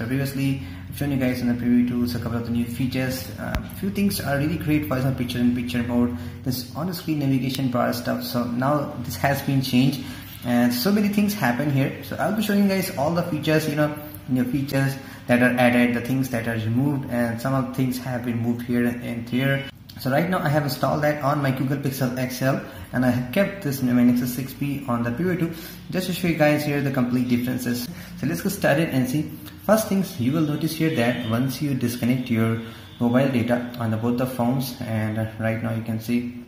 So previously I've shown you guys in the preview tools a couple of the new features. A uh, few things are really great for example picture in picture mode. This on the screen navigation bar stuff. So now this has been changed and so many things happen here. So I'll be showing you guys all the features, you know, new features that are added, the things that are removed and some of the things have been moved here and here. So right now I have installed that on my Google Pixel XL and I have kept this my Nexus 6P on the Preview 2 just to show you guys here the complete differences. So let's get started and see. First things you will notice here that once you disconnect your mobile data on the, both the phones and right now you can see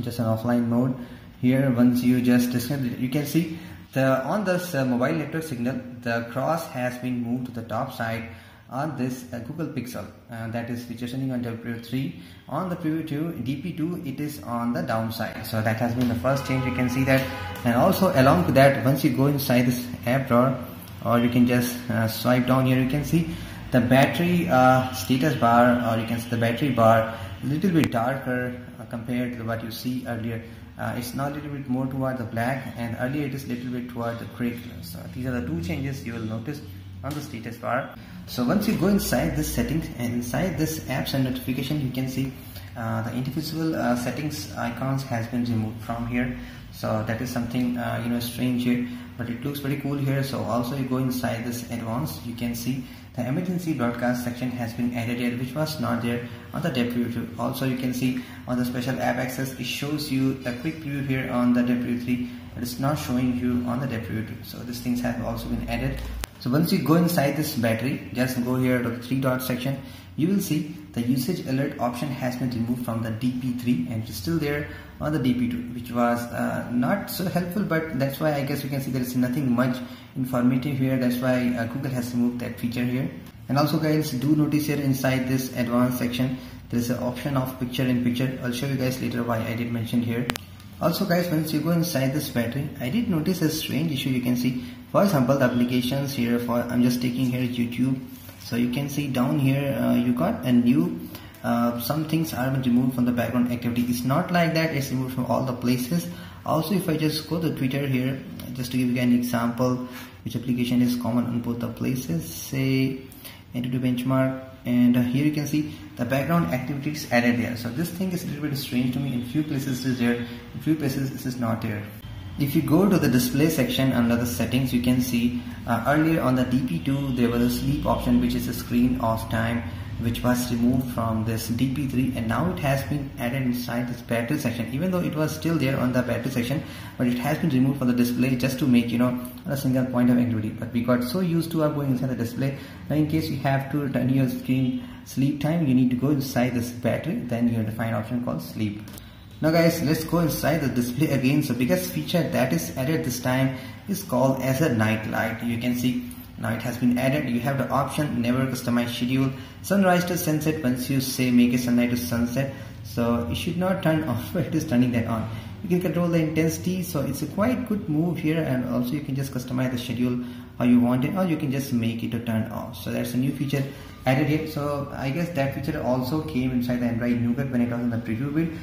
just an offline mode here once you just disconnect you can see the on this uh, mobile network signal the cross has been moved to the top side on this uh, Google Pixel uh, that is sending on Preview 3 on the Preview 2 DP2 it is on the downside. So that has been the first change. You can see that. And also along with that once you go inside this app drawer or you can just uh, swipe down here you can see the battery uh, status bar or you can see the battery bar a little bit darker uh, compared to what you see earlier. Uh, it's now a little bit more toward the black and earlier it is a little bit toward the gray so these are the two changes you will notice on the status bar. So once you go inside this settings and inside this apps and notification you can see uh, the individual uh, settings icons has been removed from here. So that is something uh, you know strange here but it looks pretty cool here. So also you go inside this advanced you can see the emergency broadcast section has been added here which was not there on the dev preview also you can see on the special app access it shows you a quick preview here on the dev preview 3 it is not showing you on the dev preview 2 so these things have also been added so once you go inside this battery, just go here to the three dot section, you will see the usage alert option has been removed from the DP3 and it's still there on the DP2 which was uh, not so helpful but that's why I guess you can see there is nothing much informative here. That's why uh, Google has removed that feature here. And also guys do notice here inside this advanced section there is an option of picture in picture. I'll show you guys later why I did mention here. Also guys once you go inside this battery I did notice a strange issue. You can see for example the applications here for I'm just taking here YouTube. So you can see down here uh, you got a new uh, some things are removed from the background activity. It's not like that it's removed from all the places. Also if I just go to Twitter here just to give you an example which application is common on both the places say AnTuTu benchmark and uh, here you can see the background activities added there. So this thing is a little bit strange to me. In few places it is there in few places this is not there if you go to the display section under the settings you can see uh, earlier on the DP2 there was a sleep option which is a screen off time which was removed from this DP3 and now it has been added inside this battery section. Even though it was still there on the battery section but it has been removed from the display just to make you know a single point of activity but we got so used to our going inside the display now in case you have to turn your screen sleep time you need to go inside this battery then you have to find option called sleep now guys let's go inside the display again. So biggest feature that is added this time is called as a night light. You can see now it has been added. You have the option never customize schedule. Sunrise to sunset. Once you say make a sunlight to sunset so it should not turn off. It is turning that on. You can control the intensity. So it's a quite good move here. And also you can just customize the schedule how you want it or you can just make it to turn off. So that's a new feature added here. So I guess that feature also came inside the Android Nougat when it was in the preview build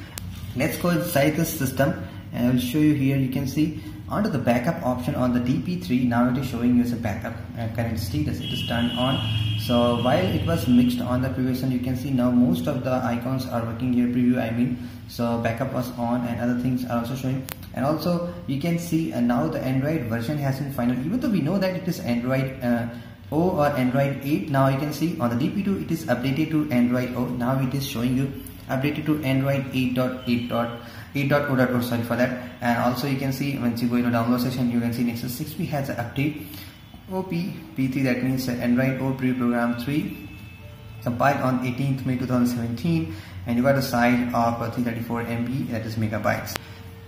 let's go inside the system and I'll show you here. You can see under the backup option on the DP3 now it is showing you as a backup uh, current status. It is turned on. So while it was mixed on the previous one you can see now most of the icons are working here. Preview I mean. So backup was on and other things are also showing. And also you can see uh, now the Android version has been final. Even though we know that it is Android uh, O or Android 8 now you can see on the DP2 it is updated to Android O. Now it is showing you updated to Android 8.8.8.0.0 sorry for that. And also you can see once you go into download section you can see Nexus 6P has an update. OP P3 that means Android O pre-program 3 compiled on 18th May 2017 and you got a size of 334 MB that is megabytes.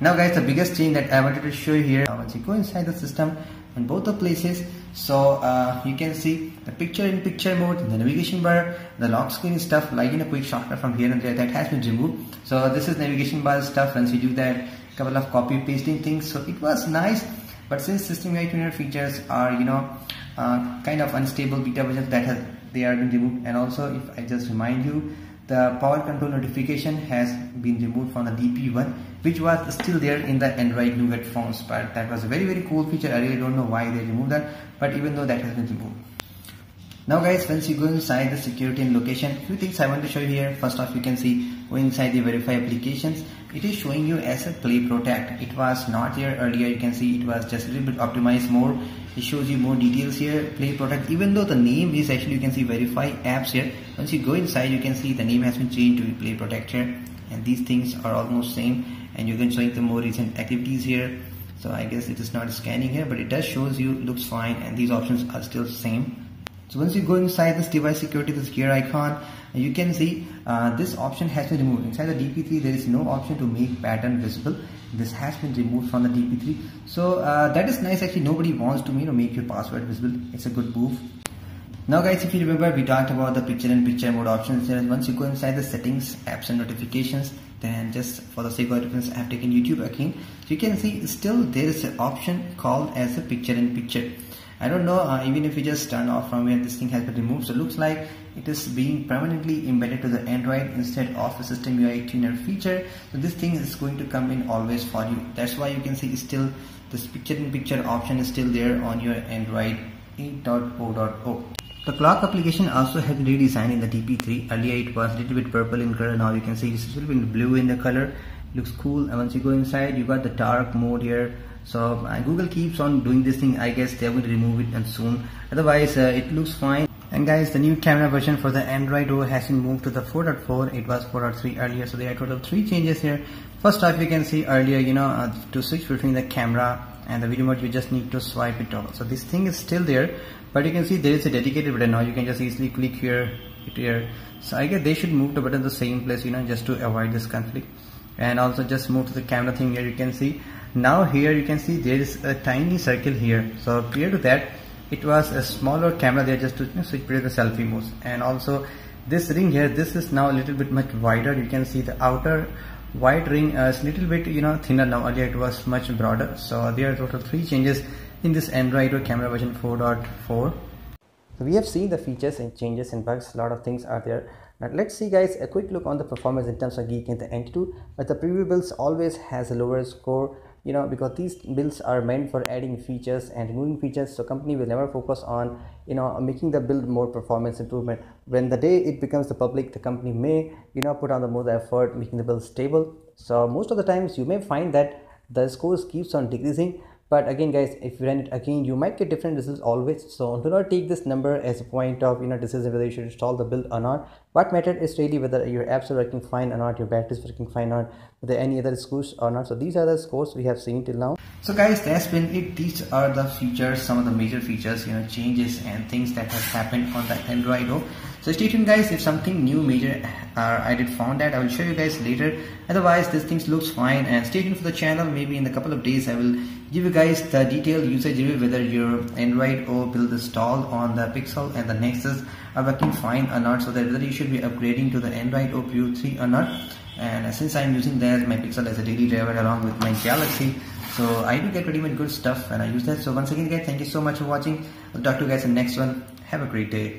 Now guys the biggest thing that I wanted to show you here uh, once you go inside the system in both the places. So uh, you can see the picture in picture mode the navigation bar the lock screen stuff like in a quick shortcut from here and there that has been removed. So this is navigation bar stuff. Once you do that couple of copy pasting things. So it was nice. But since system UI tuner features are you know uh, kind of unstable beta versions that has they are been removed. And also if I just remind you the power control notification has been removed from the DP1 which was still there in the Android Nougat phones but that was a very very cool feature I really don't know why they removed that but even though that has been removed Now guys, once you go inside the security and location, few things I want to show you here. First off, you can see inside the verify applications. It is showing you as a play protect. It was not here earlier. You can see it was just a little bit optimized more. It shows you more details here. Play protect. Even though the name is actually you can see verify apps here. Once you go inside, you can see the name has been changed to play protect here. And these things are almost same. And you can see the more recent activities here. So I guess it is not scanning here, but it does shows you looks fine. And these options are still same so once you go inside this device security, this gear icon, you can see uh, this option has been removed. Inside the DP3, there is no option to make pattern visible. This has been removed from the DP3. So uh, that is nice. Actually, nobody wants to you know make your password visible. It's a good move. Now guys, if you remember, we talked about the picture in picture mode options. Once you go inside the settings, apps and notifications, then just for the sake of reference, I have taken YouTube again. So you can see still there is an option called as a picture in picture. I don't know uh, even if you just turn off from here this thing has been removed so it looks like it is being permanently embedded to the Android instead of a system UI tuner feature so this thing is going to come in always for you that's why you can see still this picture in picture option is still there on your Android 8.0.0 the clock application also has been redesigned in the DP3 earlier it was a little bit purple in color. Now you can see it's a little bit blue in the color. Looks cool. And once you go inside you got the dark mode here. So uh, Google keeps on doing this thing. I guess they're going to remove it and soon. Otherwise uh, it looks fine. And guys the new camera version for the Android O has been moved to the 4.4 it was 4.3 earlier. So there are total three changes here. First off you can see earlier you know uh, to switch between the camera and the video mode you just need to swipe it over so this thing is still there but you can see there is a dedicated button. Now you can just easily click here here. So I guess they should move the button the same place you know just to avoid this conflict. And also just move to the camera thing here you can see. Now here you can see there is a tiny circle here. So prior to that it was a smaller camera there just to you know, switch between the selfie modes. And also this ring here this is now a little bit much wider. You can see the outer white ring uh, is little bit you know thinner now. Earlier it was much broader. So there are total three changes in this android camera version 4.4 so we have seen the features and changes and bugs. A lot of things are there. Now let's see guys a quick look on the performance in terms of geek and the antutu but the preview builds always has a lower score you know because these builds are meant for adding features and removing features so company will never focus on you know making the build more performance improvement. When the day it becomes the public the company may you know put on the more effort making the build stable. So most of the times you may find that the scores keeps on decreasing but again guys if you run it again you might get different results always. So do not take this number as a point of you know decision whether you should install the build or not. What matters is really whether your apps are working fine or not your battery is working fine or not whether any other scores or not. So these are the scores we have seen till now. So guys that's been it. These are the features some of the major features you know changes and things that have happened on the android o. So stay tuned guys. If something new major uh, i did found that i will show you guys later. Otherwise this things looks fine. And stay tuned for the channel. Maybe in a couple of days i will give you guys the detailed usage review whether your android o build installed on the pixel and the nexus are working fine or not. So that whether you should be upgrading to the android o Pure 3 or not. And uh, since i'm using that my pixel as a daily driver along with my galaxy. So i do get pretty much good stuff and i use that. So once again guys thank you so much for watching. I'll talk to you guys in the next one. Have a great day